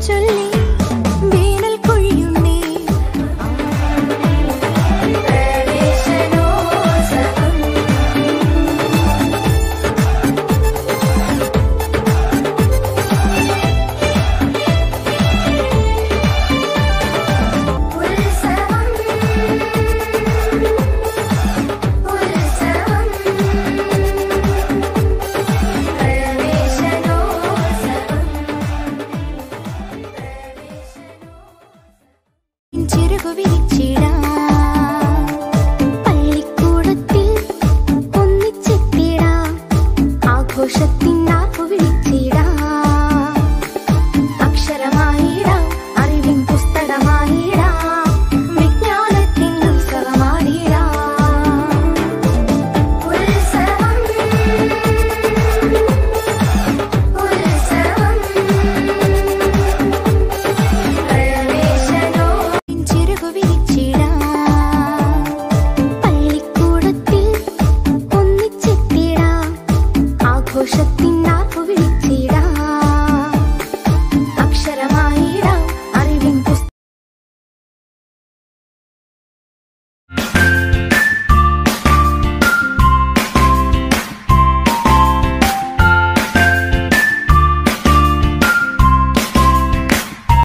चल ആഘോഷത്തിനാ വിളിച്ചിട